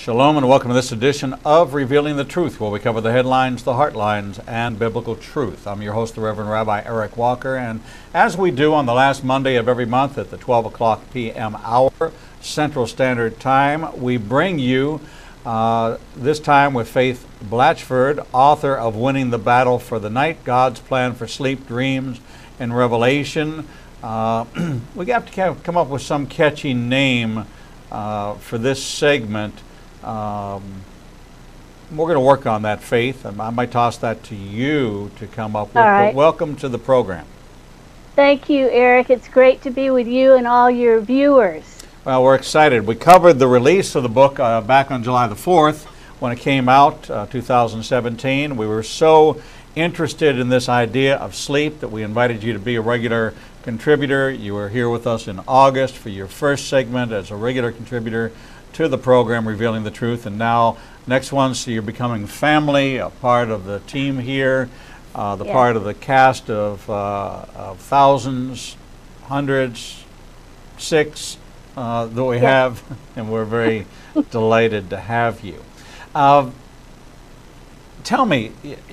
Shalom and welcome to this edition of Revealing the Truth, where we cover the headlines, the heartlines, and biblical truth. I'm your host, the Reverend Rabbi Eric Walker, and as we do on the last Monday of every month at the 12 o'clock p.m. hour Central Standard Time, we bring you uh, this time with Faith Blatchford, author of Winning the Battle for the Night God's Plan for Sleep, Dreams, and Revelation. Uh, we have to come up with some catchy name uh, for this segment. Um, we're going to work on that, Faith. And I might toss that to you to come up with. Right. But welcome to the program. Thank you, Eric. It's great to be with you and all your viewers. Well, we're excited. We covered the release of the book uh, back on July the 4th when it came out, uh, 2017. We were so interested in this idea of sleep that we invited you to be a regular contributor. You were here with us in August for your first segment as a regular contributor to the program Revealing the Truth. And now, next one, so you're becoming family, a part of the team here, uh, the Yes. part of the cast of, uh, of thousands, hundreds, six uh, that we Yeah. have, and we're very delighted to have you. Uh, tell me,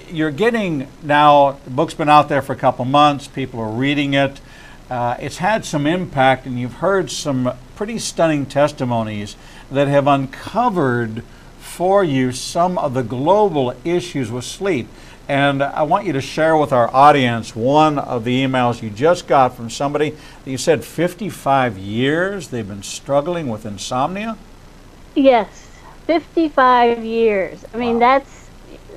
you're getting now, the book's been out there for a couple months, people are reading it. Uh, it's had some impact, and you've heard some pretty stunning testimonies that have uncovered for you some of the global issues with sleep. And I want you to share with our audience one of the emails you just got from somebody that you said 55 years they've been struggling with insomnia. Yes, 55 years. I mean, Wow. that's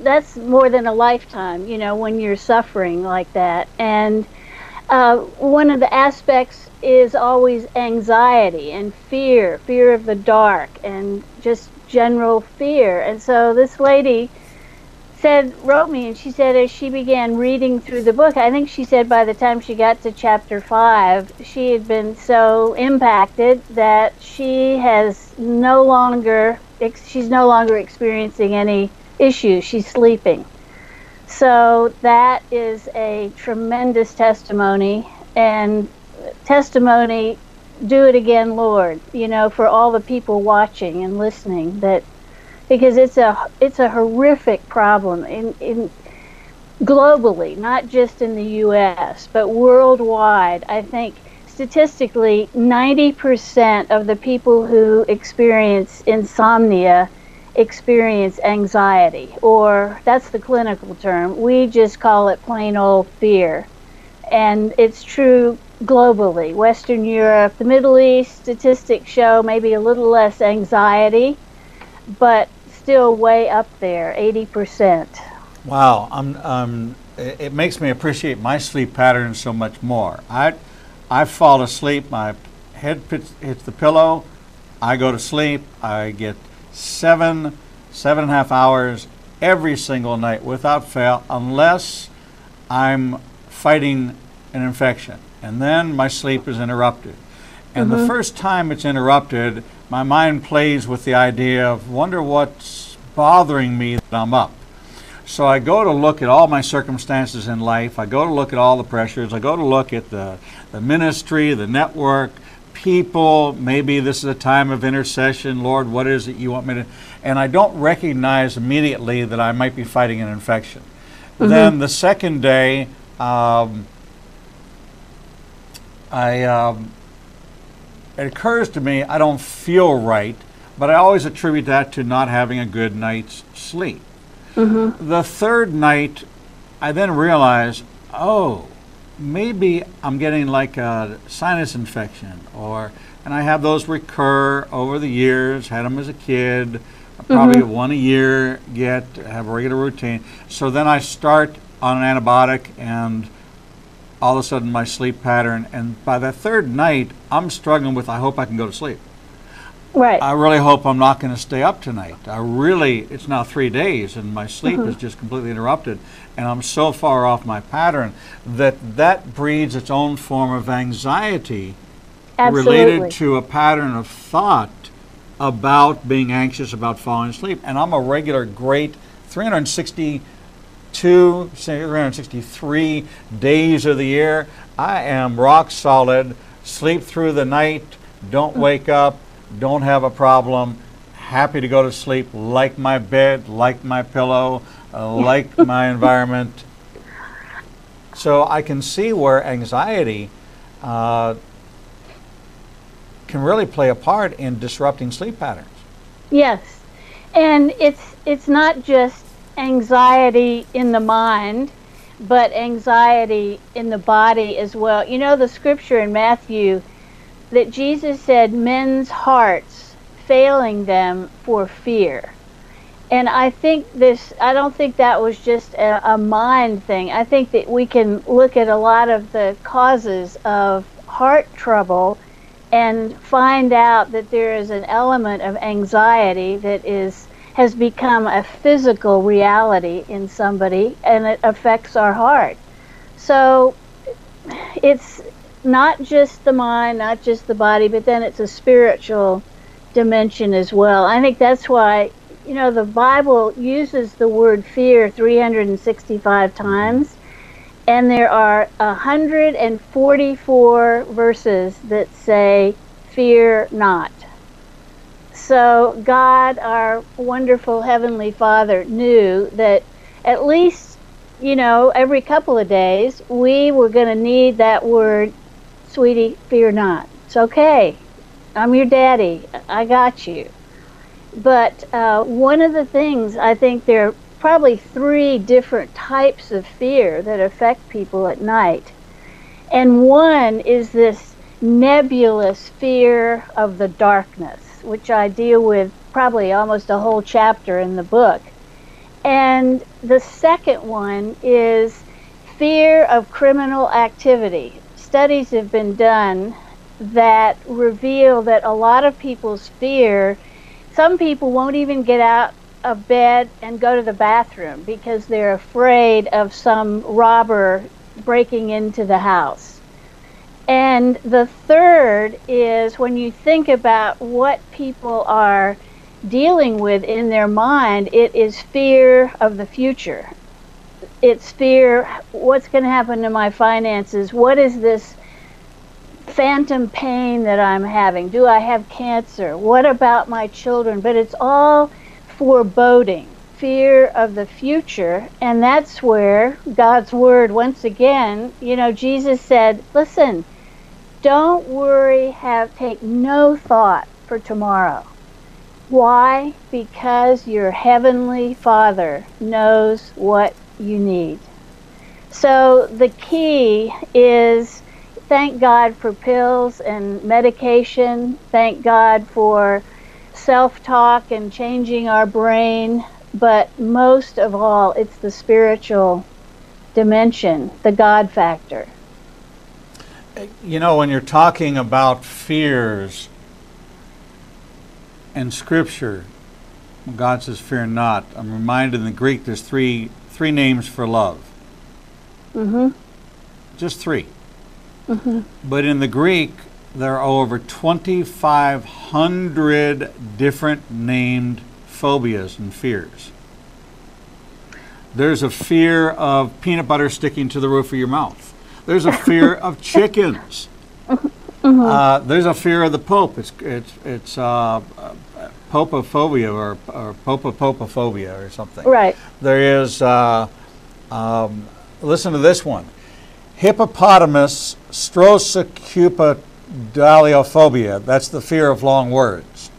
that's more than a lifetime, you know, when you're suffering like that. And uh, one of the aspects is always anxiety and fear, fear of the dark, and just general fear. And so this lady said wrote me and she said as she began reading through the book i think she said by the time she got to chapter 5 she had been so impacted that she has no longer she's no longer experiencing any issues she's sleeping so that is a tremendous testimony and testimony do it again lord you know for all the people watching and listening that because it's a it's a horrific problem in in globally, not just in the U.S. but worldwide. I think statistically, 90% of the people who experience insomnia experience anxiety, or that's the clinical term. We just call it plain old fear, and it's true globally. Western Europe, the Middle East, statistics show maybe a little less anxiety but still way up there, 80%. Wow, I'm, um, it, makes me appreciate my sleep patterns so much more. I, I fall asleep, my head hits the pillow, I go to sleep, I get seven, seven and a half hours every single night without fail, unless I'm fighting an infection. And then my sleep is interrupted. And the mm-hmm. first time it's interrupted, my mind plays with the idea of wonder what's bothering me that I'm up. So I go to look at all my circumstances in life. I go to look at all the pressures. I go to look at the, the ministry, the network, people. Maybe this is a time of intercession. Lord, what is it you want me to? And I don't recognize immediately that I might be fighting an infection. Then the second day, um, I um, it occurs to me I don't feel right, but I always attribute that to not having a good night's sleep. The third night, I then realize, oh, maybe I'm getting like a sinus infection, or and I have those recur over the years. Had them as a kid, probably mm-hmm. one a year. Get have a regular routine. So then I start on an antibiotic and all of a sudden my sleep pattern and by the third night i'm struggling with i hope i can go to sleep Right. i really hope i'm not going to stay up tonight i really it's now three days and my sleep mm-hmm. is just completely interrupted and i'm so far off my pattern that that breeds its own form of anxiety Absolutely. related to a pattern of thought about being anxious about falling asleep. And i'm a regular great 362, 363 days of the year. I am rock solid, sleep through the night, don't hmm. wake up, don't have a problem. happy to go to sleep, like my bed, like my pillow, uh, like my environment. So I can see where anxiety uh, can really play a part in disrupting sleep patterns. Yes. And it's it's not just anxiety in the mind, but anxiety in the body as well. You know the scripture in Matthew that Jesus said men's hearts failing them for fear. And I think this, I don't think that was just a, a, mind thing. I think that we can look at a lot of the causes of heart trouble and find out that there is an element of anxiety that is has become a physical reality in somebody and it affects our heart. So it's not just the mind, not just the body, but then it's a spiritual dimension as well. I think that's why, you know, the Bible uses the word fear 365 times, and there are 144 verses that say, Fear not. So, God, our wonderful Heavenly Father, knew that at least, you know, every couple of days, we were going to need that word, sweetie, fear not. It's okay. I'm your daddy. I got you. But uh, one of the things I think there are probably three different types of fear that affect people at night. And one is this nebulous fear of the darkness which I deal with probably almost a whole chapter in the book. And the second one is fear of criminal activity. Studies have been done that reveal that a lot of people's fear, some people won't even get out of bed and go to the bathroom because they're afraid of some robber breaking into the house. And the third is when you think about what people are dealing with in their mind, it is fear of the future. It's fear what's going to happen to my finances? What is this phantom pain that I'm having? Do I have cancer? What about my children? But it's all foreboding, fear of the future. And that's where God's word, once again, you know, Jesus said, listen, don't worry, have take no thought for tomorrow. Why? Because your heavenly Father knows what you need. So the key is thank God for pills and medication. Thank God for self talk and changing our brain. But most of all, it's the spiritual dimension, the God factor you know, when you're talking about fears and Scripture, God says, "Fear not." I'm reminded in the Greek, there's three three names for love. Mm-hmm. Just 3 mm-hmm. But in the Greek, there are over 2,500 different named phobias and fears. There's a fear of peanut butter sticking to the roof of your mouth. There's a fear of chickens. Mm-hmm. Uh, there's a fear of the Pope. It's it's it's uh, popophobia or, or popopopophobia or something. Right. There is. Uh, um, listen to this one. Hippopotamus strossocupidaliophobia. That's the fear of long words.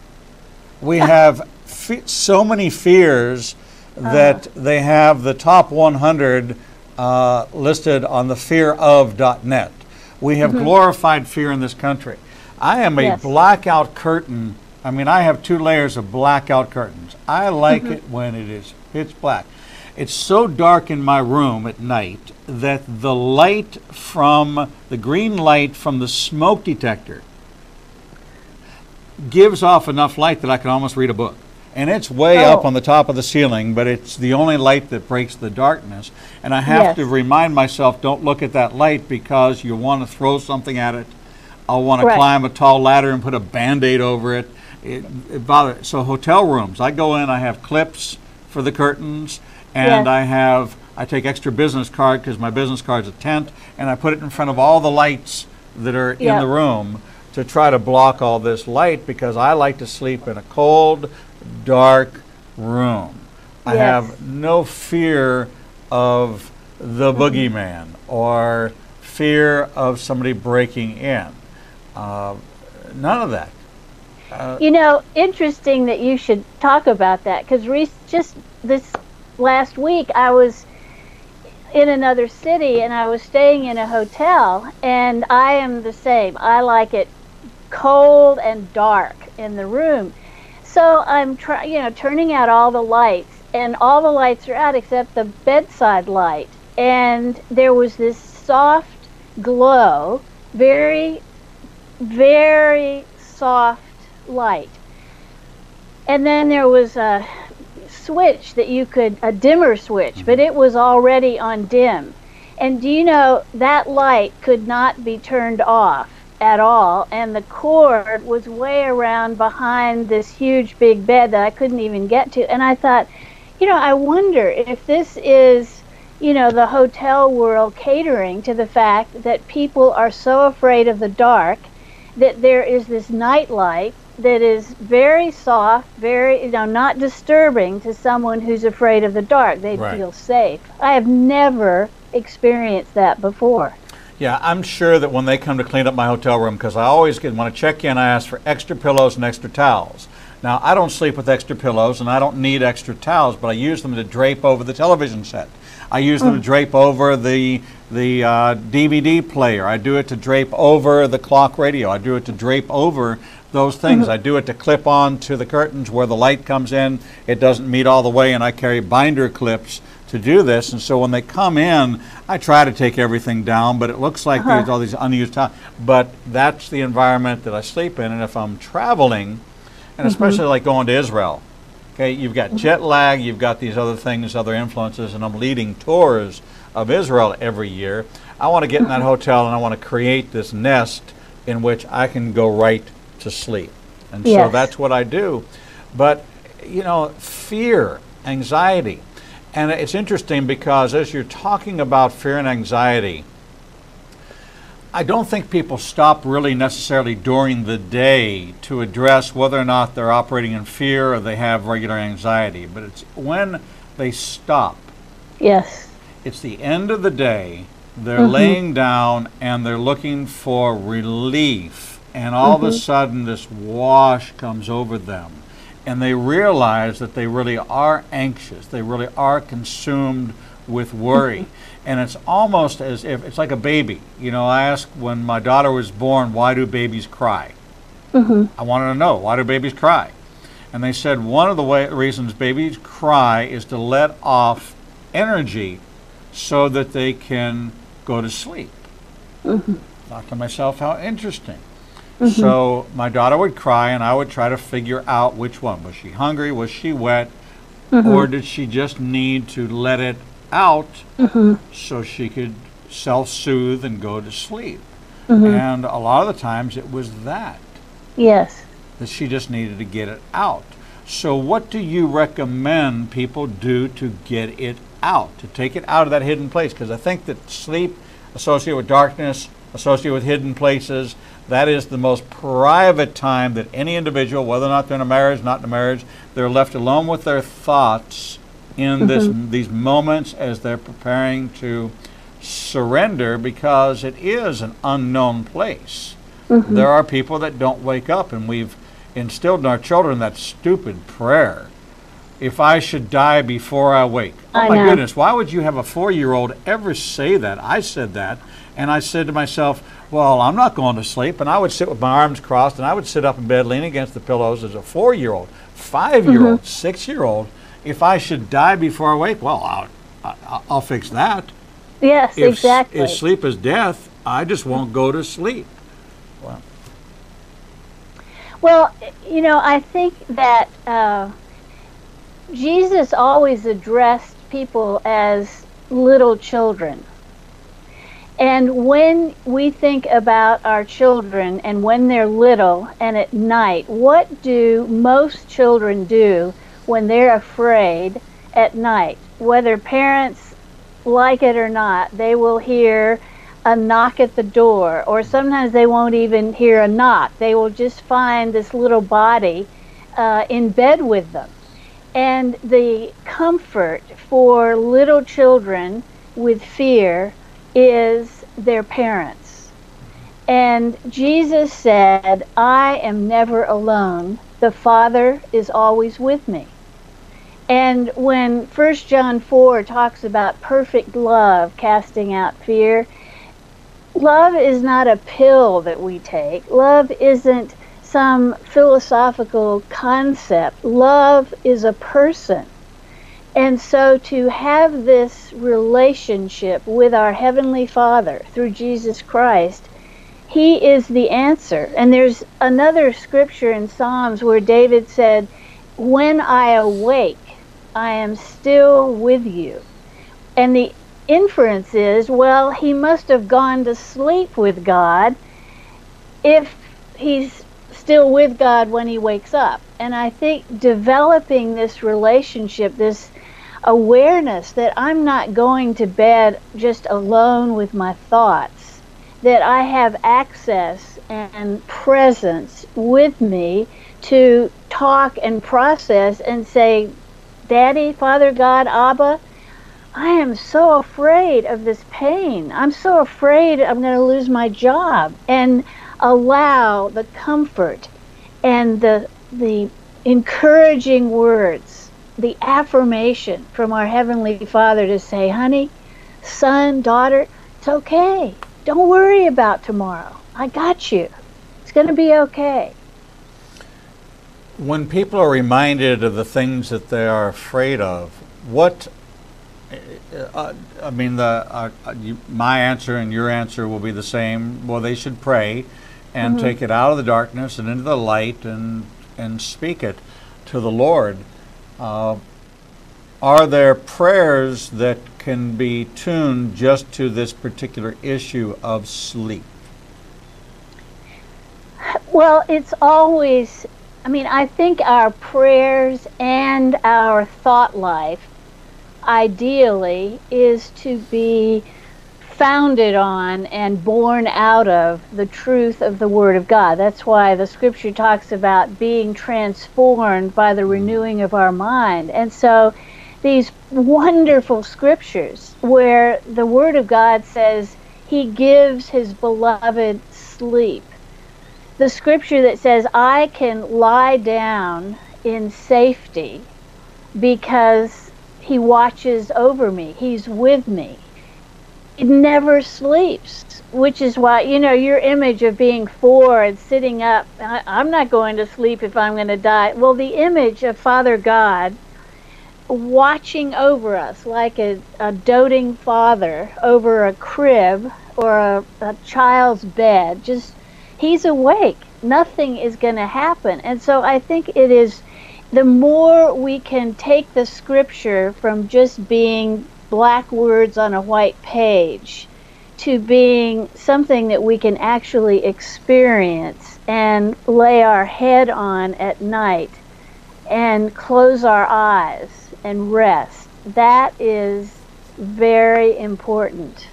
We have fe- so many fears that uh. they have the top 100 uh, listed on the fearof.net. We have mm-hmm. glorified fear in this country. I am a yes. blackout curtain. I mean, I have two layers of blackout curtains. I like mm-hmm. it when it is pitch black. It's so dark in my room at night that the light from the green light from the smoke detector gives off enough light that I can almost read a book and it's way oh. up on the top of the ceiling, but it's the only light that breaks the darkness. And I have yes. to remind myself, don't look at that light because you want to throw something at it. I'll want to climb a tall ladder and put a band-aid over it. It, it bothers. So hotel rooms, I go in, I have clips for the curtains, and yes. I have I take extra business card because my business card's a tent, and I put it in front of all the lights that are yep. in the room to try to block all this light because I like to sleep in a cold, dark room. I have no fear of the boogeyman or fear of somebody breaking in. Uh, none of that. You know, interesting that you should talk about that because just this last week I was in another city and I was staying in a hotel, and I am the same. I like it cold and dark in the room. So I'm trying, you know, turning out all the lights, and all the lights are out except the bedside light. And there was this soft glow, very, very soft light. And then there was a switch that you could, a dimmer switch, but mm-hmm. it was already on dim. And do you know that light could not be turned off at all? And the cord was way around behind this huge big bed that I couldn't even get to. And I thought, you know, I wonder if this is, you know, the hotel world catering to the fact that people are so afraid of the dark that there is this night light that is very soft, very, you know, not disturbing to someone who's afraid of the dark. They Right. feel safe. I have never experienced that before. Yeah, I'm sure that when they come to clean up my hotel room, because I always get when I check in, I ask for extra pillows and extra towels. Now, I don't sleep with extra pillows and I don't need extra towels, but I use them to drape over the television set. I use them to drape over the the uh, DVD player. I do it to drape over the clock radio. I do it to drape over those things. Mm-hmm. I do it to clip on to the curtains where the light comes in. It doesn't meet all the way, and I carry binder clips to do this. And so when they come in, I try to take everything down, but it looks like uh-huh. there's all these unused time. But that's the environment that I sleep in. And if I'm traveling, and mm-hmm. especially like going to Israel, okay, you've got mm-hmm. jet lag, you've got these other things, other influences, and I'm leading tours of Israel every year. I want to get in that hotel and I want to create this nest in which I can go right to sleep. And so that's what I do. But, you know, fear, anxiety. And it's interesting because as you're talking about fear and anxiety, I don't think people stop really necessarily during the day to address whether or not they're operating in fear or they have regular anxiety. But it's when they stop, Yes. it's the end of the day, they're mm-hmm. laying down and they're looking for relief. And all of a mm-hmm. sudden, this wash comes over them. And they realize that they really are anxious, they really are consumed with worry. and it's almost as if it's like a baby. You know, I asked when my daughter was born, why do babies cry? Mm-hmm. I wanted to know, why do babies cry? And they said one of the way, reasons babies cry is to let off energy so that they can go to sleep. Mm-hmm. Thought to myself, how interesting. Mm-hmm. So my daughter would cry, and I would try to figure out which one. Was she hungry? Was she wet? Mm-hmm. Or did she just need to let it out mm-hmm. so she could self soothe and go to sleep? And a lot of the times it was that Yes. that she just needed to get it out. So, what do you recommend people do to get it out, to take it out of that hidden place? Because I think that sleep associated with darkness, associated with hidden places, that is the most private time that any individual, whether or not they're in a marriage, not in a marriage, they're left alone with their thoughts in mm-hmm. this these moments as they're preparing to surrender because it is an unknown place. Mm-hmm. There are people that don't wake up, and we've instilled in our children that stupid prayer. If I should die before I wake. Oh I my know. goodness, why would you have a four year old ever say that? I said that, and I said to myself, well, I'm not going to sleep. And I would sit with my arms crossed, and I would sit up in bed leaning against the pillows as a four year old, five year old, six year old. If I should die before I wake, well, I'll, I'll, I'll fix that. Yes, If, exactly. if sleep is death, I just won't go to sleep. Well, you know, I think that uh, Jesus always addressed people as little children. And when we think about our children and when they're little and at night, what do most children do when they're afraid at night? Whether parents like it or not, they will hear a knock at the door, or sometimes they won't even hear a knock. They will just find this little body uh, in bed with them. And the comfort for little children with fear is their parents. And Jesus said, I am never alone. The Father is always with me. And when 1 John 4 talks about perfect love casting out fear, love is not a pill that we take. Love isn't some philosophical concept. Love is a person. And so to have this relationship with our Heavenly Father through Jesus Christ, He is the answer. And there's another scripture in Psalms where David said, When I awake, I am still with you. And the inference is, well, he must have gone to sleep with God if he's still with God when he wakes up. And I think developing this relationship, this awareness that I'm not going to bed just alone with my thoughts, that I have access and presence with me to talk and process and say, Daddy, Father God, Abba, I am so afraid of this pain. I'm so afraid I'm going to lose my job. And allow the comfort and the, the encouraging words, the affirmation from our Heavenly Father to say, honey, son, daughter, it's okay. Don't worry about tomorrow. I got you. It's going to be okay. When people are reminded of the things that they are afraid of, what uh, I mean, the uh, uh, you, my answer and your answer will be the same. Well, they should pray and mm-hmm. take it out of the darkness and into the light and and speak it to the Lord. Uh, are there prayers that can be tuned just to this particular issue of sleep? Well, it's always. I mean, I think our prayers and our thought life ideally is to be founded on and born out of the truth of the Word of God. That's why the scripture talks about being transformed by the renewing of our mind. And so these wonderful scriptures where the Word of God says He gives His beloved sleep. The scripture that says, I can lie down in safety because he watches over me. He's with me. He never sleeps, which is why, you know, your image of being four and sitting up, I, I'm not going to sleep if I'm going to die. Well, the image of Father God watching over us like a, a doting father over a crib or a, a child's bed, just he's awake. Nothing is going to happen. And so I think it is the more we can take the scripture from just being black words on a white page to being something that we can actually experience and lay our head on at night and close our eyes and rest. That is very important.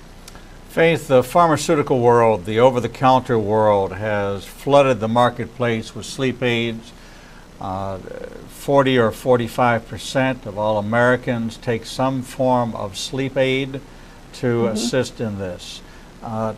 Faith, the pharmaceutical world, the over the counter world has flooded the marketplace with sleep aids uh, 40 or 45 percent of all Americans take some form of sleep aid to mm-hmm. assist in this. Uh,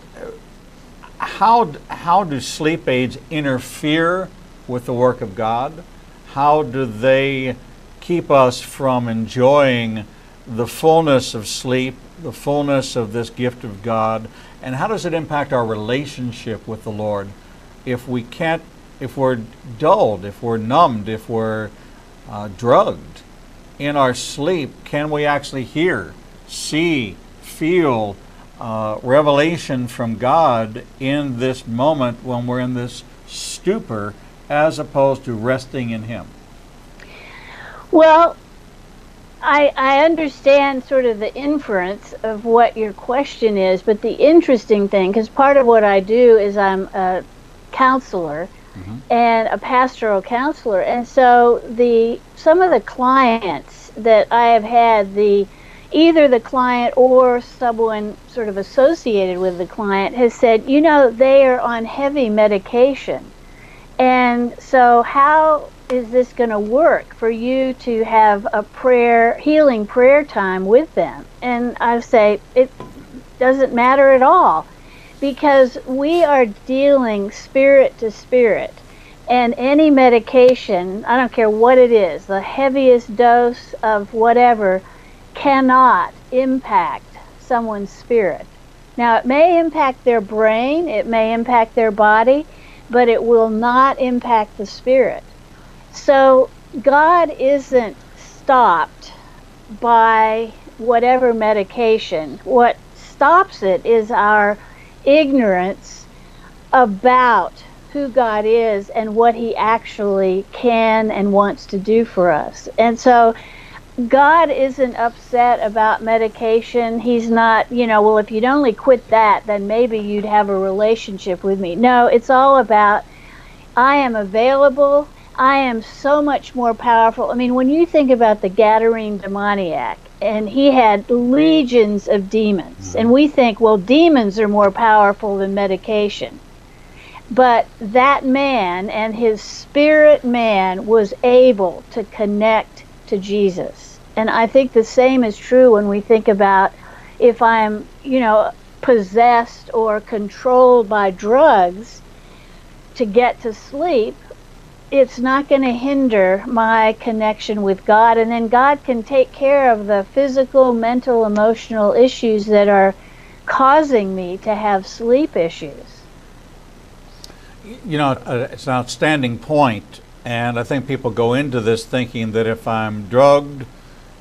how, how do sleep aids interfere with the work of God? How do they keep us from enjoying the fullness of sleep, the fullness of this gift of God? And how does it impact our relationship with the Lord if we can't if we're dulled, if we're numbed, if we're uh, drugged in our sleep, can we actually hear, see, feel uh, revelation from God in this moment when we're in this stupor as opposed to resting in Him? Well, I, I understand sort of the inference of what your question is, but the interesting thing, because part of what I do is I'm a counselor, mm-hmm. and a pastoral counselor. And so the some of the clients that I have had the either the client or someone sort of associated with the client has said, you know, they are on heavy medication. And so how is this going to work for you to have a prayer, healing prayer time with them? And I say, it doesn't matter at all because we are dealing spirit to spirit. And any medication, I don't care what it is, the heaviest dose of whatever, cannot impact someone's spirit. Now, it may impact their brain, it may impact their body, but it will not impact the spirit. So, God isn't stopped by whatever medication. What stops it is our ignorance about who God is and what He actually can and wants to do for us. And so God isn't upset about medication. He's not, you know, well, if you'd only quit that, then maybe you'd have a relationship with me. No, it's all about I am available. I am so much more powerful. I mean, when you think about the Gadarene demoniac, and he had legions of demons, and hmm. we think, well, demons are more powerful than medication. But that man and his spirit man was able to connect to Jesus. And I think the same is true when we think about if I'm, you know, possessed or controlled by drugs to get to sleep, it's not going to hinder my connection with God. And then God can take care of the physical, mental, emotional issues that are causing me to have sleep issues. You know, uh, it's an outstanding point, and I think people go into this thinking that if I'm drugged,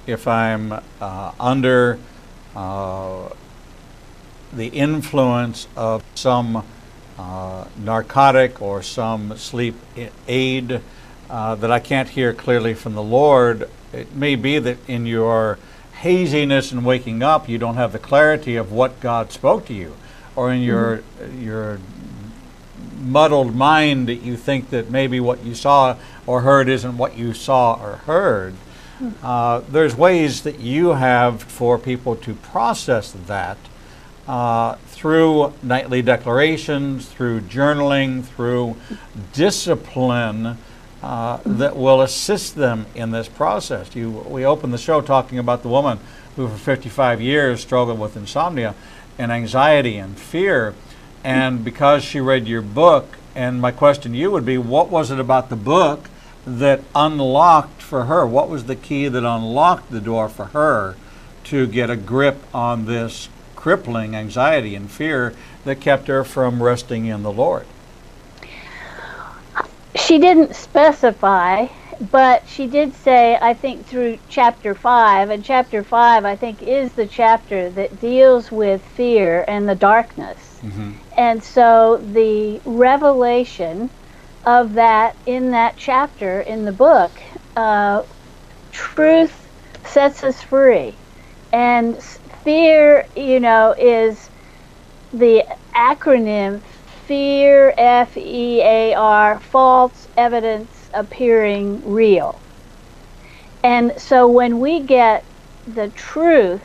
if I'm uh, under uh, the influence of some narcotic or some sleep aid uh, that I can't hear clearly from the Lord, it may be that in your haziness and waking up, you don't have the clarity of what God spoke to you, or in your mm-hmm. your muddled mind that you think that maybe what you saw or heard isn't what you saw or heard. Uh, there's ways that you have for people to process that uh, through nightly declarations, through journaling, through discipline uh, that will assist them in this process. You, we opened the show talking about the woman who for 55 years struggled with insomnia and anxiety and fear and because she read your book, and my question to you would be what was it about the book that unlocked for her? What was the key that unlocked the door for her to get a grip on this crippling anxiety and fear that kept her from resting in the Lord? She didn't specify, but she did say, I think, through chapter 5, and chapter 5, I think, is the chapter that deals with fear and the darkness. Mm-hmm. And so the revelation of that in that chapter in the book, uh, truth sets us free. And fear, you know, is the acronym fear, F E A R, false evidence appearing real. And so when we get the truth,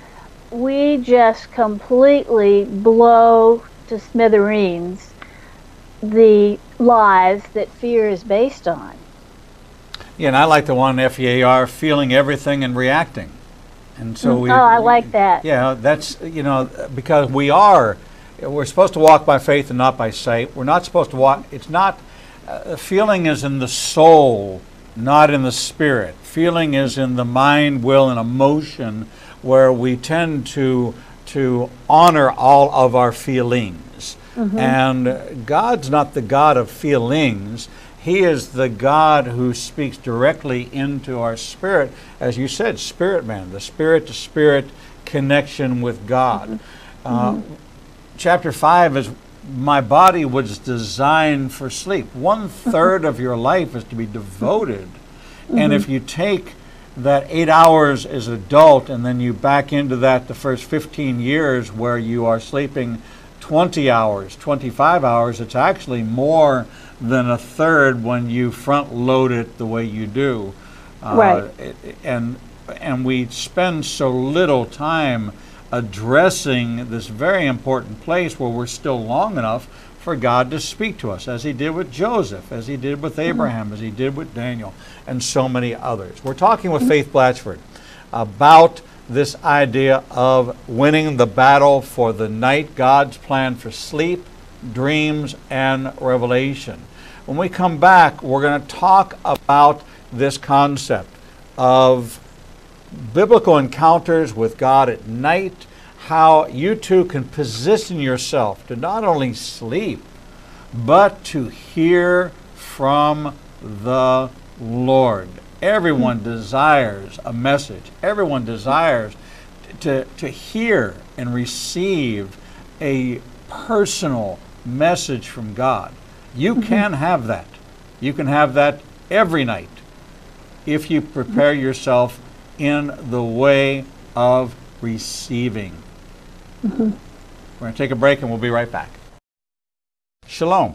we just completely blow to smithereens the lies that fear is based on. Yeah, and I like the one FEAR, feeling everything and reacting. And so we. Oh, I like that. Yeah, that's you know because we are, we're supposed to walk by faith and not by sight. We're not supposed to walk. It's not. Uh, feeling is in the soul, not in the spirit. Feeling is in the mind, will, and emotion, where we tend to to honor all of our feelings. Mm-hmm. And God's not the God of feelings. He is the God who speaks directly into our spirit, as you said, spirit man, the spirit to spirit connection with God. Mm-hmm. Uh, mm-hmm. Chapter 5 is My body was designed for sleep. One third of your life is to be devoted. And mm-hmm. if you take that eight hours as adult, and then you back into that the first 15 years where you are sleeping 20 hours, 25 hours, it's actually more than a third when you front load it the way you do. Uh, right. and, and we spend so little time addressing this very important place where we're still long enough for God to speak to us, as He did with Joseph, as He did with Abraham, as He did with Daniel, and so many others. We're talking with Faith Blatchford about this idea of winning the battle for the night, God's plan for sleep, dreams, and revelation. When we come back, we're going to talk about this concept of biblical encounters with God at night, how you too can position yourself to not only sleep, but to hear from the Lord. Everyone desires a message. Everyone desires to, to hear and receive a personal message from God. You mm-hmm. can have that. You can have that every night if you prepare yourself in the way of receiving. Mm-hmm. We're going to take a break and we'll be right back. Shalom.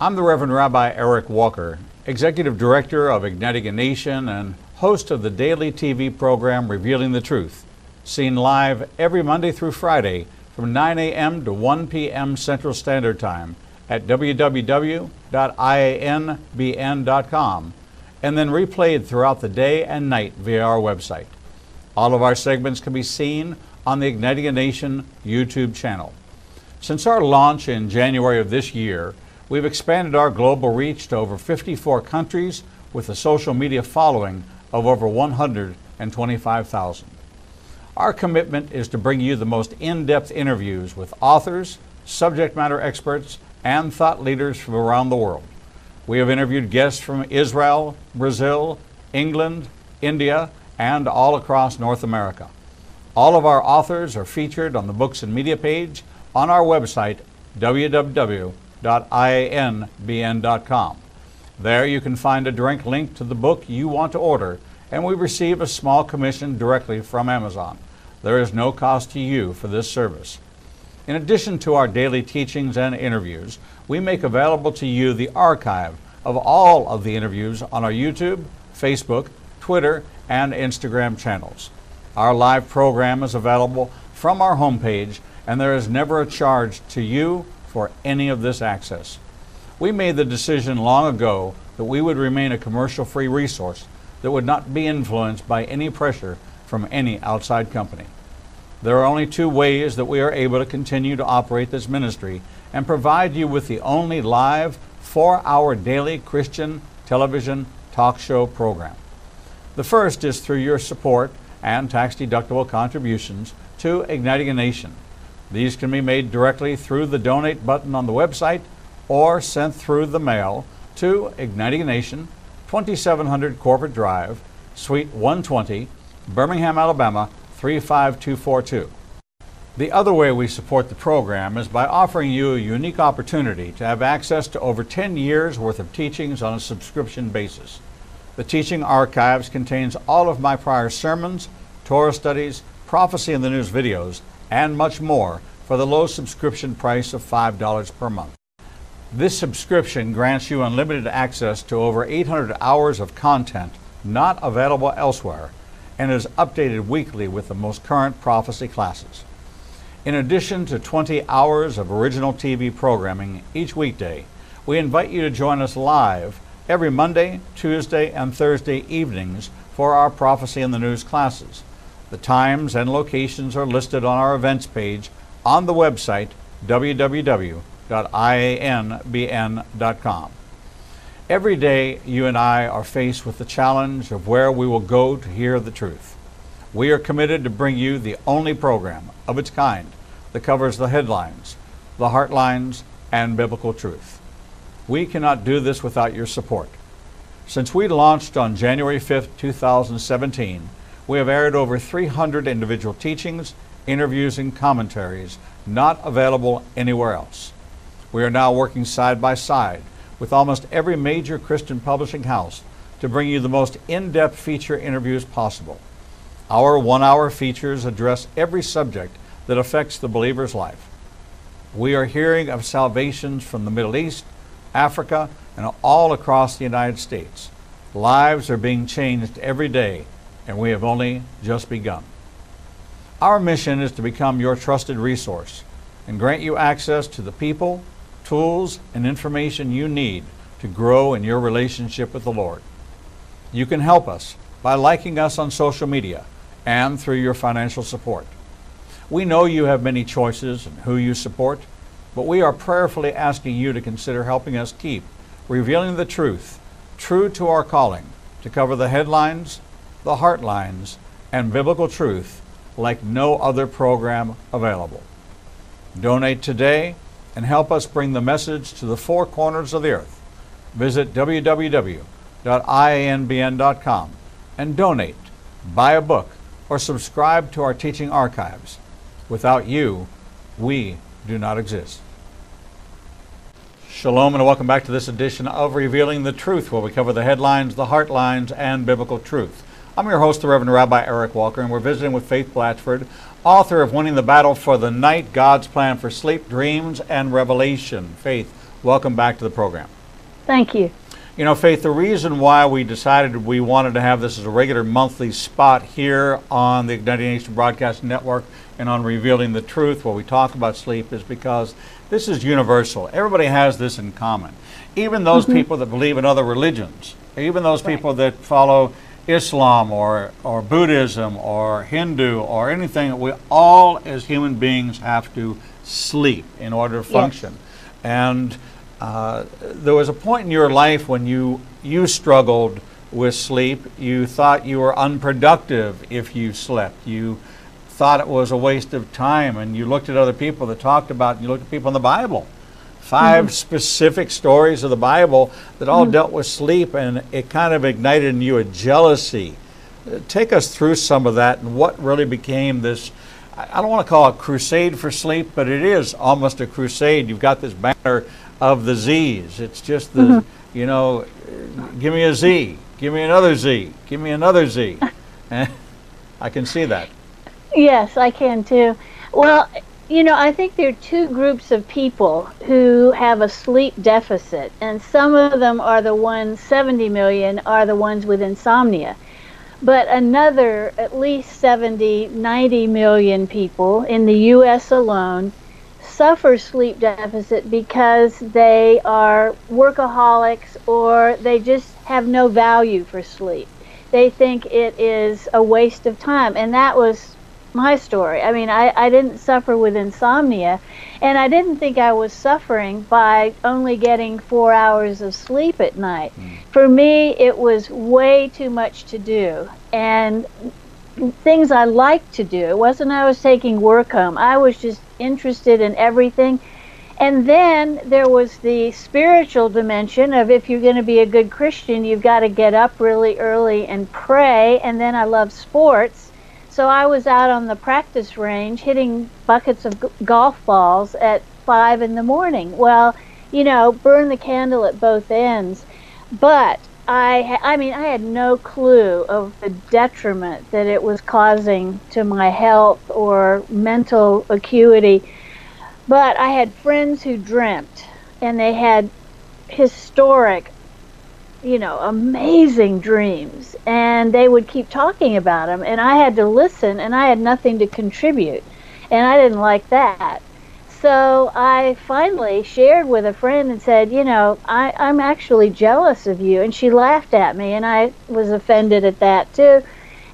I'm the Reverend Rabbi Eric Walker, Executive Director of Igniting a Nation and host of the daily TV program Revealing the Truth, seen live every Monday through Friday from 9 a.m. to 1 p.m. Central Standard Time at www.ianbn.com and then replayed throughout the day and night via our website. All of our segments can be seen on the Igniting a Nation YouTube channel. Since our launch in January of this year, we've expanded our global reach to over 54 countries with a social media following of over 125,000. Our commitment is to bring you the most in depth interviews with authors, subject matter experts, and thought leaders from around the world. We have interviewed guests from Israel, Brazil, England, India, and all across North America. All of our authors are featured on the Books and Media page on our website, www.ianbn.com. There you can find a direct link to the book you want to order, and we receive a small commission directly from Amazon. There is no cost to you for this service. In addition to our daily teachings and interviews, we make available to you the archive of all of the interviews on our YouTube, Facebook, Twitter, and Instagram channels. Our live program is available from our homepage, and there is never a charge to you for any of this access. We made the decision long ago that we would remain a commercial free resource that would not be influenced by any pressure from any outside company. There are only two ways that we are able to continue to operate this ministry and provide you with the only live, four hour daily Christian television talk show program. The first is through your support and tax deductible contributions to Igniting a Nation. These can be made directly through the donate button on the website or sent through the mail to Igniting a Nation, 2700 Corporate Drive, Suite 120, Birmingham, Alabama 35242. The other way we support the program is by offering you a unique opportunity to have access to over 10 years worth of teachings on a subscription basis. The teaching archives contains all of my prior sermons, Torah studies, prophecy in the news videos, and much more for the low subscription price of $5 per month. This subscription grants you unlimited access to over 800 hours of content not available elsewhere and is updated weekly with the most current prophecy classes. In addition to 20 hours of original TV programming each weekday, we invite you to join us live every Monday, Tuesday, and Thursday evenings for our Prophecy in the News classes. The times and locations are listed on our events page on the website www.ianbn.com. Every day, you and I are faced with the challenge of where we will go to hear the truth. We are committed to bring you the only program of its kind that covers the headlines, the heartlines, and biblical truth. We cannot do this without your support. Since we launched on January 5, 2017, we have aired over 300 individual teachings, interviews, and commentaries not available anywhere else. We are now working side by side with almost every major Christian publishing house to bring you the most in depth feature interviews possible. Our one hour features address every subject that affects the believer's life. We are hearing of salvations from the Middle East, Africa, and all across the United States. Lives are being changed every day, and we have only just begun. Our mission is to become your trusted resource and grant you access to the people, tools and information you need to grow in your relationship with the Lord. You can help us by liking us on social media and through your financial support. We know you have many choices in who you support, but we are prayerfully asking you to consider helping us keep revealing the truth, true to our calling, to cover the headlines, the heartlines, and biblical truth like no other program available. Donate today and help us bring the message to the four corners of the earth. Visit www.ianbn.com and donate, buy a book, or subscribe to our teaching archives. Without you, we do not exist. Shalom and welcome back to this edition of Revealing the Truth, where we cover the headlines, the heartlines, and biblical truth. I'm your host, the Reverend Rabbi Eric Walker, and we're visiting with Faith Blatchford, author of Winning the Battle for the Night God's Plan for Sleep, Dreams, and Revelation. Faith, welcome back to the program. Thank you. You know, Faith, the reason why we decided we wanted to have this as a regular monthly spot here on the Igniting Nation Broadcast Network and on Revealing the Truth, where we talk about sleep, is because this is universal. Everybody has this in common. Even those mm-hmm. people that believe in other religions, even those right. people that follow Islam or, or Buddhism or Hindu or anything, we all as human beings have to sleep in order to function. Yes. And uh, there was a point in your life when you, you struggled with sleep. You thought you were unproductive if you slept. You thought it was a waste of time, and you looked at other people that talked about, and you looked at people in the Bible. 5 mm-hmm. specific stories of the Bible that all mm-hmm. dealt with sleep, and it kind of ignited in you a jealousy. Take us through some of that and what really became this. I don't want to call it crusade for sleep, but it is almost a crusade. You've got this banner of the Z's. It's just the, mm-hmm. you know, give me a Z, give me another Z, give me another Z. I can see that. Yes, I can too. Well, you know, I think there are two groups of people who have a sleep deficit, and some of them are the ones, 70 million, are the ones with insomnia. But another, at least 70, 90 million people in the U.S. alone suffer sleep deficit because they are workaholics or they just have no value for sleep. They think it is a waste of time. And that was my story. I mean, I, I didn't suffer with insomnia, and I didn't think I was suffering by only getting four hours of sleep at night. Mm. For me, it was way too much to do, and things I liked to do. It wasn't I was taking work home. I was just interested in everything. And then there was the spiritual dimension of if you're going to be a good Christian, you've got to get up really early and pray. And then I love sports so I was out on the practice range hitting buckets of g- golf balls at five in the morning. Well, you know, burn the candle at both ends. But I, I mean, I had no clue of the detriment that it was causing to my health or mental acuity. But I had friends who dreamt, and they had historic you know, amazing dreams. And they would keep talking about them. And I had to listen, and I had nothing to contribute. And I didn't like that. So I finally shared with a friend and said, you know, I, I'm actually jealous of you. And she laughed at me, and I was offended at that too.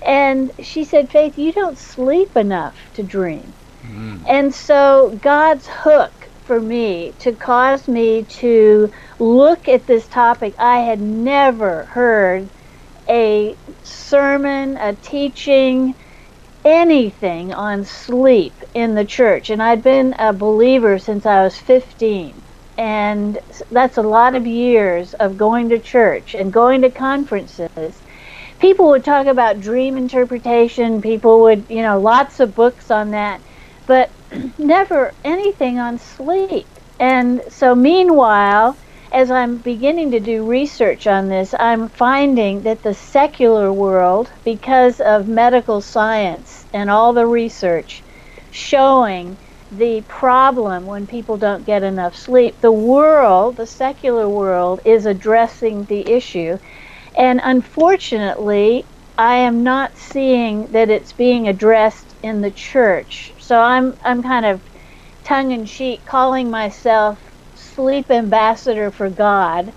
And she said, Faith, you don't sleep enough to dream. Mm. And so God's hook for me to cause me to look at this topic. I had never heard a sermon, a teaching, anything on sleep in the church. And I'd been a believer since I was 15. And that's a lot of years of going to church and going to conferences. People would talk about dream interpretation, people would, you know, lots of books on that, but never anything on sleep. And so, meanwhile, as I'm beginning to do research on this, I'm finding that the secular world, because of medical science and all the research showing the problem when people don't get enough sleep, the world, the secular world, is addressing the issue. And unfortunately, I am not seeing that it's being addressed in the church. So I'm I'm kind of tongue in cheek calling myself sleep ambassador for God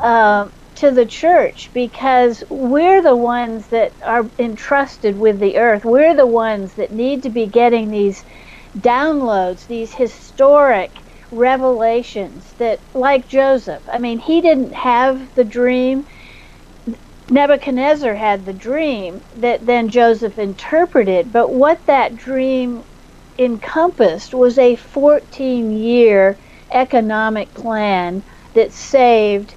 uh, to the church because we're the ones that are entrusted with the earth. We're the ones that need to be getting these downloads, these historic revelations that, like Joseph, I mean, he didn't have the dream. Nebuchadnezzar had the dream that then Joseph interpreted, but what that dream encompassed was a 14 year economic plan that saved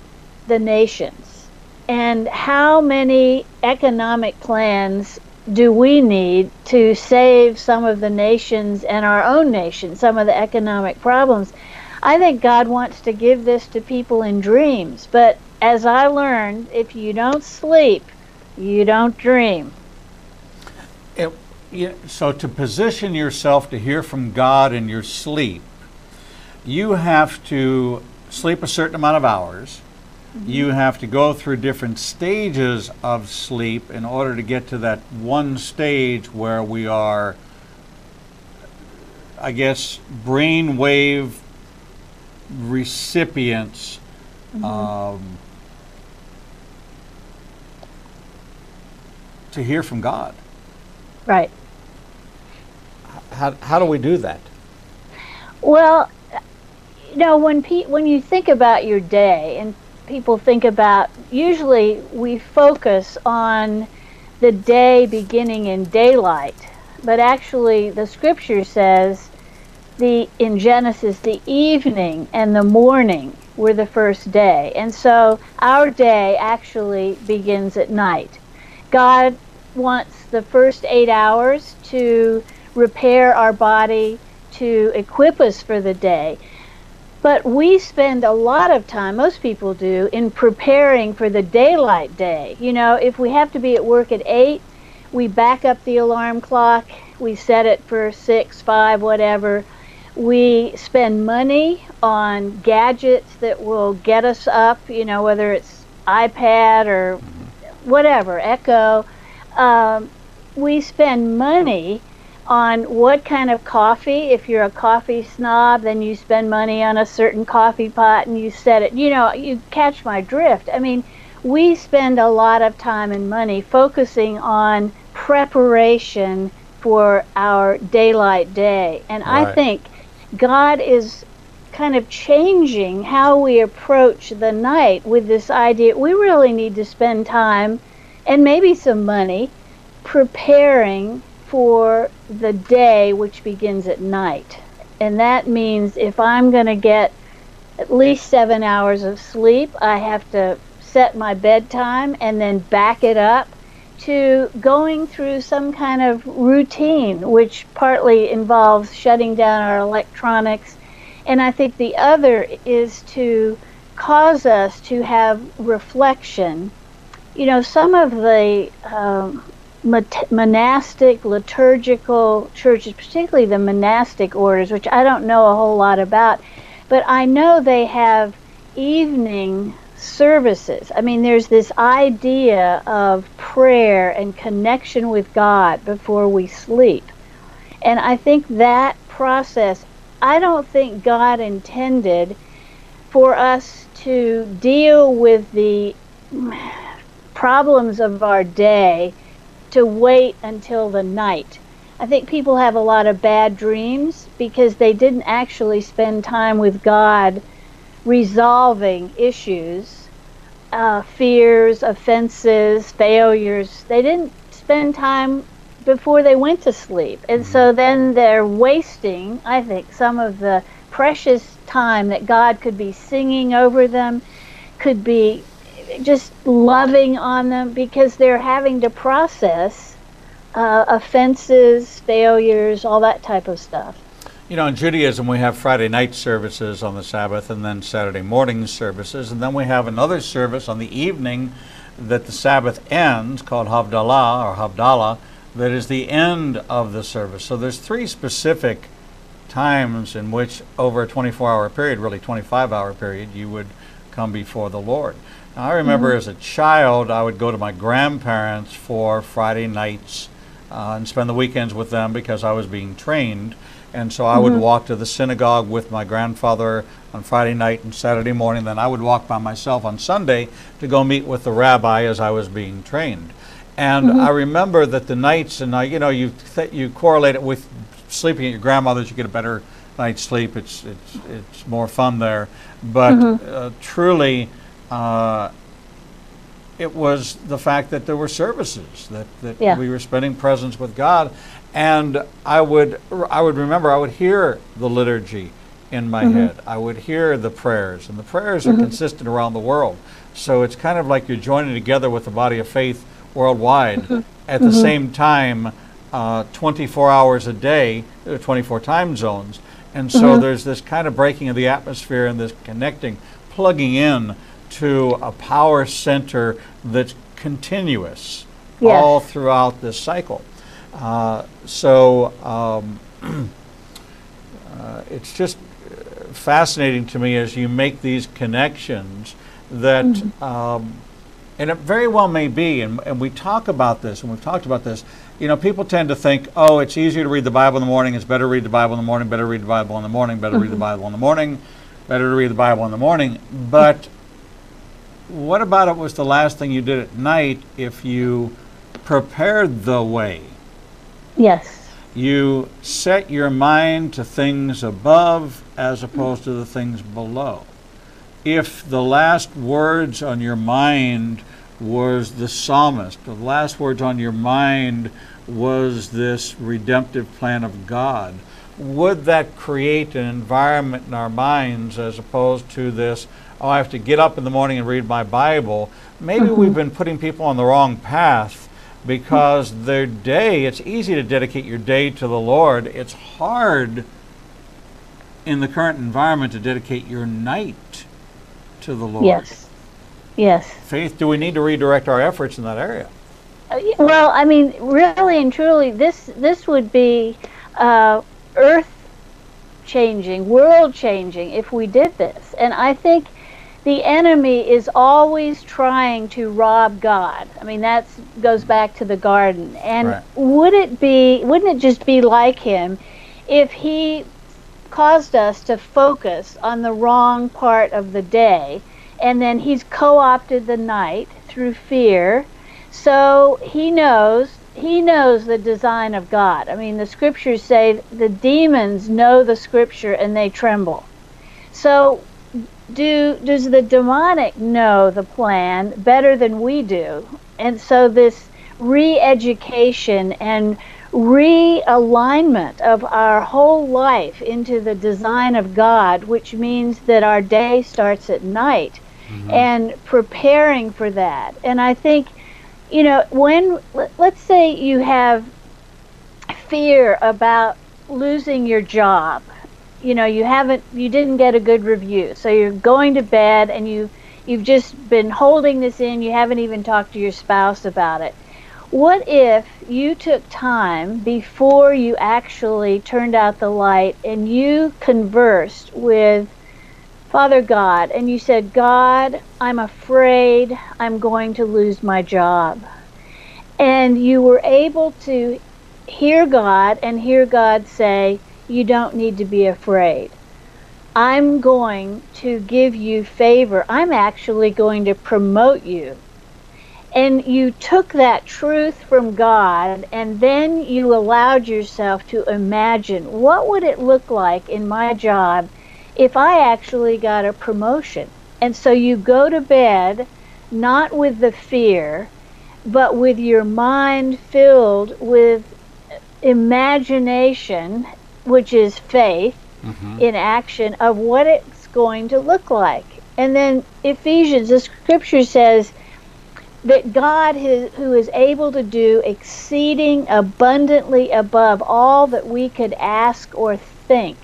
the nations. And how many economic plans do we need to save some of the nations and our own nation, some of the economic problems? I think God wants to give this to people in dreams, but as I learned, if you don't sleep, you don't dream. Yeah, so to position yourself to hear from God in your sleep, you have to sleep a certain amount of hours. You have to go through different stages of sleep in order to get to that one stage where we are, I guess, brainwave recipients. Um, to hear from God. Right. How, how do we do that? Well, you know, when pe- when you think about your day and people think about usually we focus on the day beginning in daylight, but actually the scripture says the in Genesis the evening and the morning were the first day. And so our day actually begins at night. God wants the first 8 hours to repair our body, to equip us for the day. But we spend a lot of time, most people do, in preparing for the daylight day. You know, if we have to be at work at 8, we back up the alarm clock, we set it for 6, 5, whatever. We spend money on gadgets that will get us up, you know, whether it's iPad or whatever, Echo. Um, we spend money on what kind of coffee. If you're a coffee snob, then you spend money on a certain coffee pot and you set it. You know, you catch my drift. I mean, we spend a lot of time and money focusing on preparation for our daylight day. And I think God is kind of changing how we approach the night with this idea we really need to spend time and maybe some money preparing for the day which begins at night. And that means if I'm going to get at least seven hours of sleep, I have to set my bedtime and then back it up to going through some kind of routine, which partly involves shutting down our electronics. And I think the other is to cause us to have reflection. You know, some of the um, monastic liturgical churches, particularly the monastic orders, which I don't know a whole lot about, but I know they have evening services. I mean, there's this idea of prayer and connection with God before we sleep. And I think that process, I don't think God intended for us to deal with the problems of our day to wait until the night. I think people have a lot of bad dreams because they didn't actually spend time with God resolving issues, uh, fears, offenses, failures. They didn't spend time before they went to sleep. And so then they're wasting, I think, some of the precious time that God could be singing over them, could be just loving on them because they're having to process uh, offenses, failures, all that type of stuff. You know, in Judaism, we have Friday night services on the Sabbath and then Saturday morning services, and then we have another service on the evening that the Sabbath ends called Havdalah or Havdalah, that is the end of the service. So there's three specific times in which, over a 24 hour period, really 25 hour period, you would come before the Lord. I remember as a child, I would go to my grandparents for Friday nights uh, and spend the weekends with them because I was being trained. And so I would walk to the synagogue with my grandfather on Friday night and Saturday morning. Then I would walk by myself on Sunday to go meet with the rabbi as I was being trained. And I remember that the nights, and I, you know, you th- you correlate it with sleeping at your grandmother's, you get a better night's sleep. It's it's it's more fun there. But uh, truly, uh, it was the fact that there were services that, that Yeah. we were spending presence with God, and I would I would remember I would hear the liturgy in my mm-hmm. head. I would hear the prayers, and the prayers are mm-hmm. consistent around the world. So it's kind of like you're joining together with the body of faith worldwide mm-hmm. at the same time, uh, 24 hours a day, 24 time zones, and so there's this kind of breaking of the atmosphere and this connecting, plugging in to a power center that's continuous Yes. all throughout this cycle. Uh, so um, uh, it's just uh, fascinating to me as you make these connections that, um, and it very well may be, and, and we talk about this, and we've talked about this. You know, people tend to think, oh, it's easier to read the Bible in the morning. It's better to read the Bible in the morning. Better to read the Bible in the morning. Better to read the Bible in the morning. Better to read the Bible in the morning. But what about it was the last thing you did at night if you prepared the way? Yes. You set your mind to things above as opposed to the things below. If the last words on your mind was the psalmist, the last words on your mind was this redemptive plan of God, would that create an environment in our minds as opposed to this, oh, I have to get up in the morning and read my Bible? Maybe we've been putting people on the wrong path because their day, it's easy to dedicate your day to the Lord. It's hard in the current environment to dedicate your night to the Lord. Yes. Yes. Faith, do we need to redirect our efforts in that area? Uh, Well, I mean, really and truly, this this would be uh, earth changing, world changing if we did this. And I think the enemy is always trying to rob God. I mean, that goes back to the garden. And Right. would it be? Wouldn't it just be like him if he caused us to focus on the wrong part of the day, and then he's co-opted the night through fear? So he knows he knows the design of God. I mean, the scriptures say the demons know the scripture and they tremble. So do does the demonic know the plan better than we do? And so this re-education and realignment of our whole life into the design of God, which means that our day starts at night mm-hmm. and preparing for that. And I think you know, when let- let's say you have fear about losing your job, you know, you haven't, you didn't get a good review, so you're going to bed and you you've just been holding this in, you haven't even talked to your spouse about it. What if you took time before you actually turned out the light and you conversed with Father God, and you said, God, I'm afraid I'm going to lose my job. And you were able to hear God and hear God say, You don't need to be afraid. I'm going to give you favor. I'm actually going to promote you. And you took that truth from God and then you allowed yourself to imagine what would it look like in my job if I actually got a promotion. And so you go to bed not with the fear, but with your mind filled with imagination, which is faith mm-hmm. in action of what it's going to look like. And then Ephesians, the scripture says that God is, who is able to do exceeding abundantly above all that we could ask or think.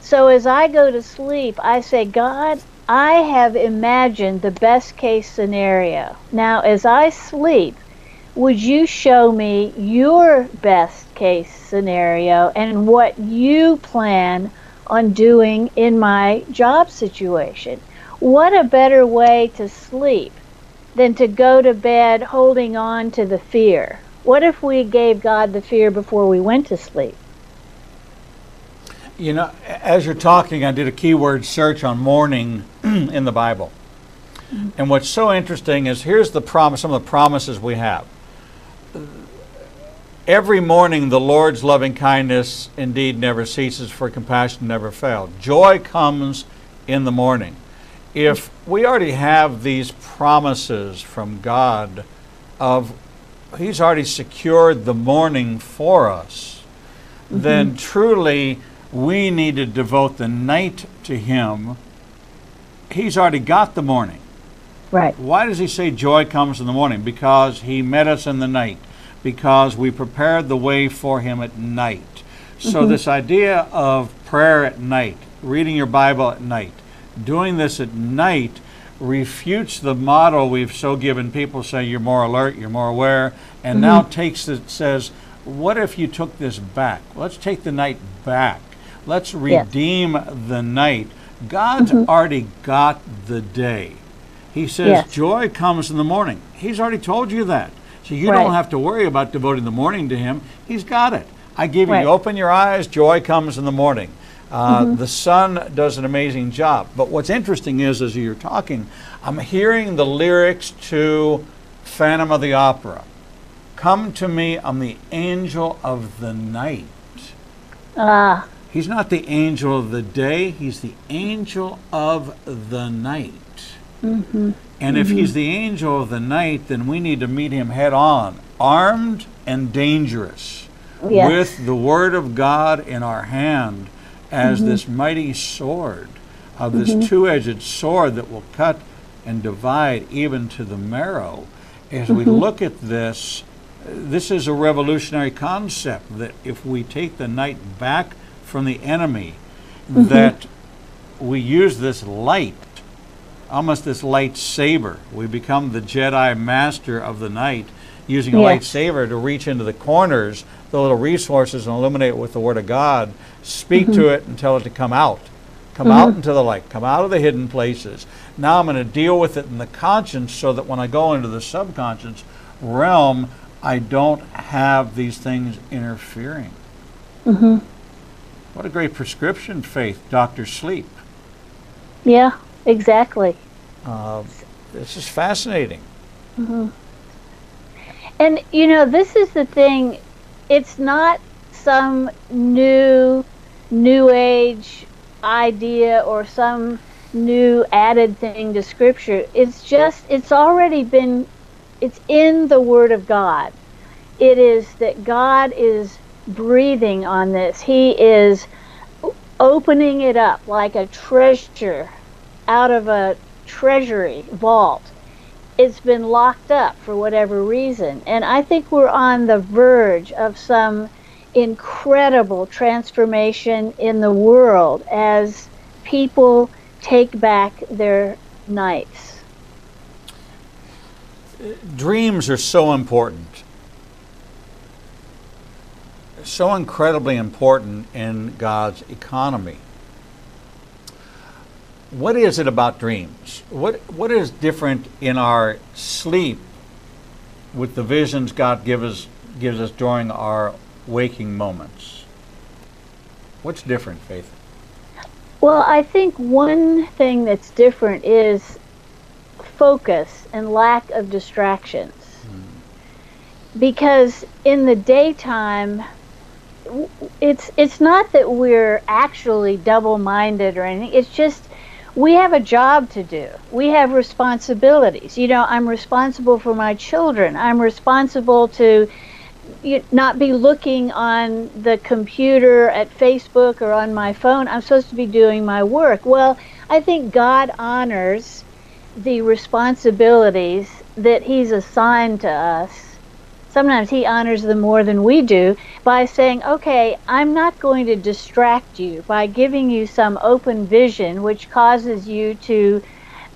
So as I go to sleep, I say, God, I have imagined the best case scenario. Now, as I sleep, would you show me your best case scenario and what you plan on doing in my job situation? What a better way to sleep than to go to bed holding on to the fear? What if we gave God the fear before we went to sleep? You know, as you're talking, I did a keyword search on morning in the Bible. Mm-hmm. And what's so interesting is here's the promise, some of the promises we have. Every morning, the Lord's loving kindness indeed never ceases, for compassion never failed. Joy comes in the morning. If we already have these promises from God of He's already secured the morning for us, mm-hmm. then truly we need to devote the night to Him. He's already got the morning. Right. Why does He say joy comes in the morning? Because He met us in the night because we prepared the way for him at night. So, mm-hmm. this idea of prayer at night, reading your Bible at night, doing this at night refutes the model we've so given people say you're more alert, you're more aware, and mm-hmm. now takes it says, what if you took this back? Let's take the night back. Let's redeem yes. the night. God's mm-hmm. already got the day. He says yes. joy comes in the morning. He's already told you that. So you right. don't have to worry about devoting the morning to Him. He's got it. I give you, right. you open your eyes, joy comes in the morning. Uh, mm-hmm. The sun does an amazing job. But what's interesting is, as you're talking, I'm hearing the lyrics to Phantom of the Opera. Come to me, I'm the angel of the night. Ah. He's not the angel of the day, he's the angel of the night. Mm-hmm. And mm-hmm. if he's the angel of the night, then we need to meet him head on, armed and dangerous, yes. with the word of God in our hand as mm-hmm. this mighty sword, of this mm-hmm. two edged sword that will cut and divide even to the marrow. As we mm-hmm. look at this, this is a revolutionary concept that if we take the night back from the enemy, mm-hmm. that we use this light almost this lightsaber. We become the Jedi master of the night, using a lightsaber to reach into the corners, the little resources, and illuminate with the Word of God. Speak mm-hmm. to it and tell it to come out. Come mm-hmm. out into the light. Come out of the hidden places. Now I'm going to deal with it in the conscience so that when I go into the subconscious realm, I don't have these things interfering. Mm-hmm. What a great prescription, Faith, Dr. Sleep. Yeah, Exactly. Uh, this is fascinating. Mm-hmm. And you know, this is the thing. It's not some new, new age idea or some new added thing to Scripture. It's just, it's already been, it's in the Word of God. It is that God is breathing on this. He is opening it up like a treasure out of a treasury vault. It's been locked up for whatever reason. And I think we're on the verge of some incredible transformation in the world as people take back their nights. Dreams are so important. So incredibly important in God's economy what is it about dreams? What what is different in our sleep with the visions God gives us gives us during our waking moments? What's different, Faith? Well, I think one thing that's different is focus and lack of distractions. Hmm. Because in the daytime, it's it's not that we're actually double-minded or anything. It's just we have a job to do. We have responsibilities. You know, I'm responsible for my children. I'm responsible to not be looking on the computer at Facebook or on my phone. I'm supposed to be doing my work. Well, I think God honors the responsibilities that He's assigned to us sometimes he honors them more than we do by saying, okay, I'm not going to distract you by giving you some open vision which causes you to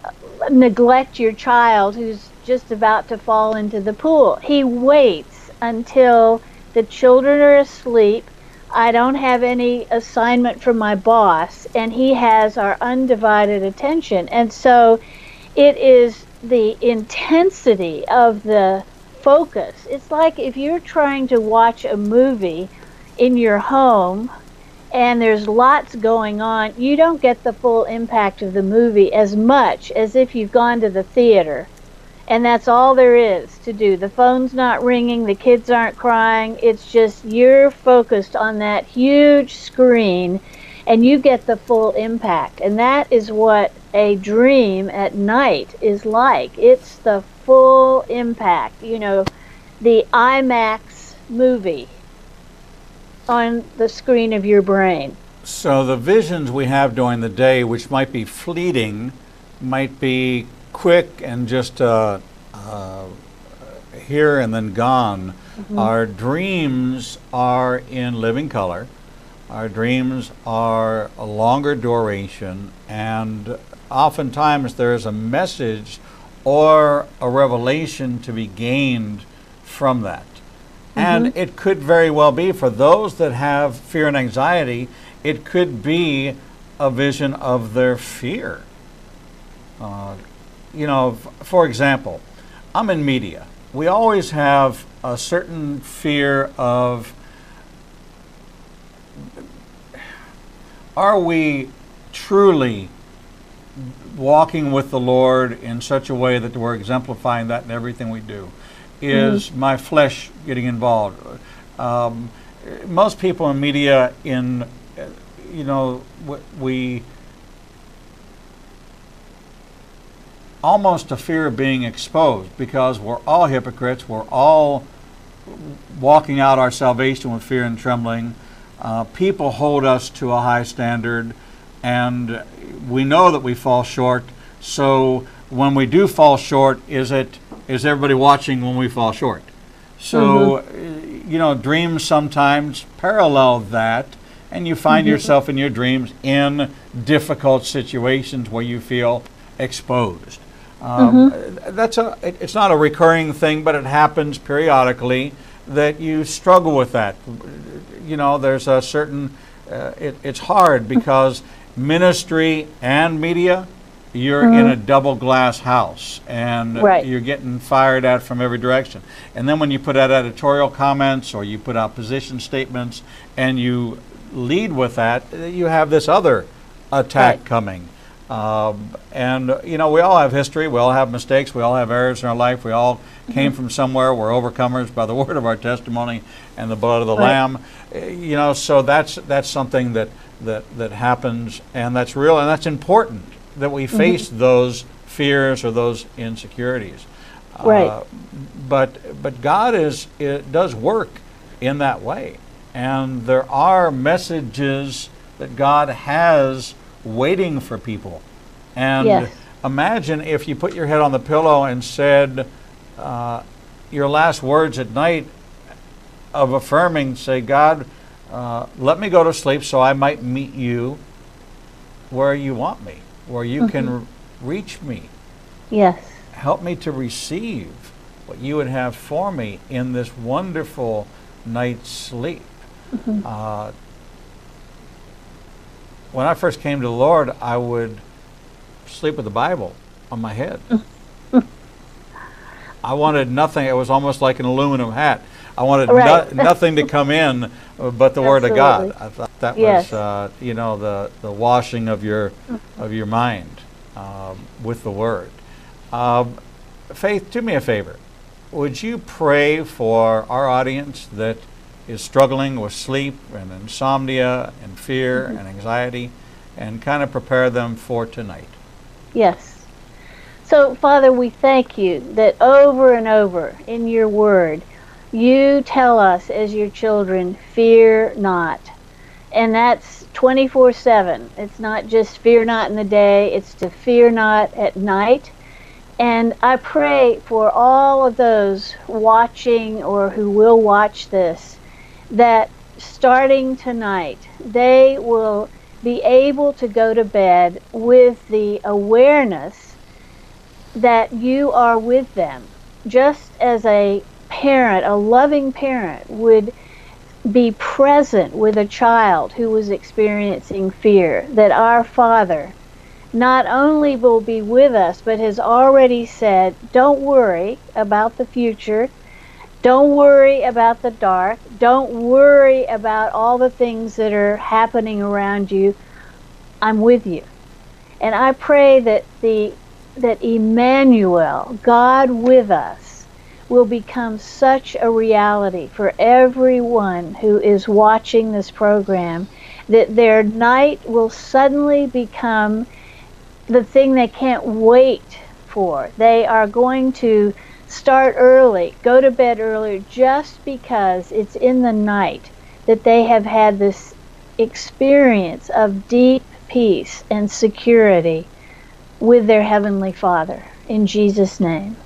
uh, neglect your child who's just about to fall into the pool. He waits until the children are asleep. I don't have any assignment from my boss, and he has our undivided attention. And so it is the intensity of the focus. It's like if you're trying to watch a movie in your home and there's lots going on, you don't get the full impact of the movie as much as if you've gone to the theater. And that's all there is to do. The phone's not ringing, the kids aren't crying. It's just you're focused on that huge screen and you get the full impact. And that is what a dream at night is like. It's the full impact, you know, the IMAX movie on the screen of your brain. So the visions we have during the day, which might be fleeting, might be quick and just uh, uh, here and then gone. Mm-hmm. Our dreams are in living color. Our dreams are a longer duration, and oftentimes there is a message or a revelation to be gained from that. And mm-hmm. it could very well be for those that have fear and anxiety, it could be a vision of their fear. Uh, you know, f- for example, I'm in media. We always have a certain fear of are we truly walking with the Lord in such a way that we're exemplifying that in everything we do? is mm. my flesh getting involved. Um, most people in media, in you know, we almost a fear of being exposed because we're all hypocrites. We're all walking out our salvation with fear and trembling. Uh, people hold us to a high standard, and we know that we fall short. So when we do fall short, is it is everybody watching when we fall short? So, mm-hmm. you know, dreams sometimes parallel that, and you find mm-hmm. yourself in your dreams in difficult situations where you feel exposed. Um, mm-hmm. That's a. It, it's not a recurring thing, but it happens periodically that you struggle with that. You know, there's a certain. Uh, it, it's hard because ministry and media you're mm-hmm. in a double glass house and right. you're getting fired at from every direction. And then when you put out editorial comments or you put out position statements and you lead with that, you have this other attack right. coming. Um, and you know, we all have history. We all have mistakes. We all have errors in our life. We all mm-hmm. came from somewhere. We're overcomers by the word of our testimony and the blood of the right. Lamb. Uh, you know, so that's that's something that that that happens, and that's real, and that's important that we mm-hmm. face mm-hmm. those fears or those insecurities. Right. Uh, but but God is it does work in that way, and there are messages that God has waiting for people. And yes. imagine if you put your head on the pillow and said uh, your last words at night of affirming, say, God, uh, let me go to sleep so I might meet you where you want me where you mm-hmm. can reach me. Yes. Help me to receive what you would have for me in this wonderful night's sleep. Mm-hmm. Uh, when I first came to the Lord, I would sleep with the Bible on my head. I wanted nothing. It was almost like an aluminum hat. I wanted right. no, nothing to come in but the Word of God. I thought that yes. was, uh, you know, the, the washing of your of your mind um, with the Word. Um, Faith, do me a favor. Would you pray for our audience that is struggling with sleep and insomnia and fear mm-hmm. and anxiety, and kind of prepare them for tonight? Yes. So, Father, we thank you that over and over in your Word you tell us as your children, fear not. And that's 24 7. It's not just fear not in the day, it's to fear not at night. And I pray for all of those watching or who will watch this that starting tonight, they will be able to go to bed with the awareness that you are with them, just as a parent, a loving parent, would be present with a child who was experiencing fear, that our Father not only will be with us, but has already said, Don't worry about the future. Don't worry about the dark. Don't worry about all the things that are happening around you. I'm with you. And I pray that the that Emmanuel, God with us, will become such a reality for everyone who is watching this program that their night will suddenly become the thing they can't wait for. They are going to start early, go to bed earlier, just because it's in the night that they have had this experience of deep peace and security with their Heavenly Father. In Jesus' name.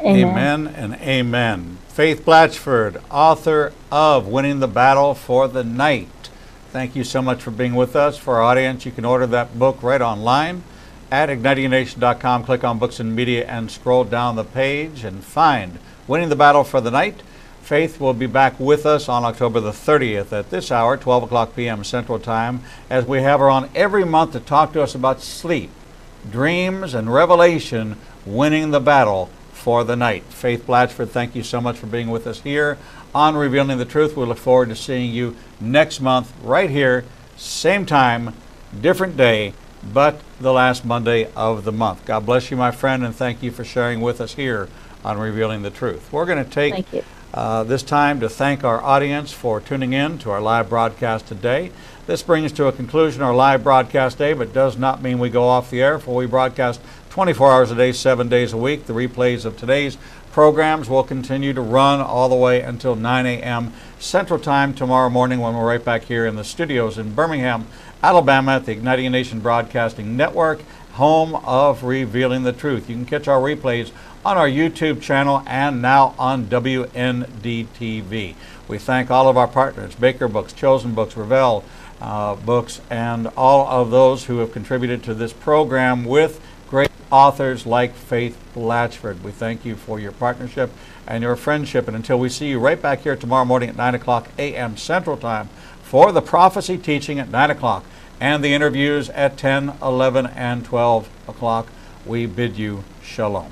Amen. Amen and amen. Faith Blatchford, author of Winning the Battle for the Night. Thank you so much for being with us. For our audience, you can order that book right online at ignitingnation.com. Click on Books and Media and scroll down the page and find Winning the Battle for the Night. Faith will be back with us on October the 30th at this hour, 12 o'clock p.m. Central Time, as we have her on every month to talk to us about sleep dreams and revelation winning the battle for the night. Faith Blatchford, thank you so much for being with us here on Revealing the Truth. We look forward to seeing you next month, right here, same time, different day, but the last Monday of the month. God bless you, my friend, and thank you for sharing with us here on Revealing the Truth. We're going to take uh, this time to thank our audience for tuning in to our live broadcast today. This brings to a conclusion our live broadcast day, but does not mean we go off the air, for we broadcast 24 hours a day, seven days a week. The replays of today's programs will continue to run all the way until 9 a.m. Central Time tomorrow morning when we're right back here in the studios in Birmingham, Alabama at the Igniting Nation Broadcasting Network, home of Revealing the Truth. You can catch our replays on our YouTube channel and now on WNDTV. We thank all of our partners, Baker Books, Chosen Books, Revell, uh, books, and all of those who have contributed to this program with authors like Faith Blatchford. We thank you for your partnership and your friendship. And until we see you right back here tomorrow morning at 9 o'clock a.m. Central Time for the prophecy teaching at 9 o'clock and the interviews at 10, 11, and 12 o'clock, we bid you shalom.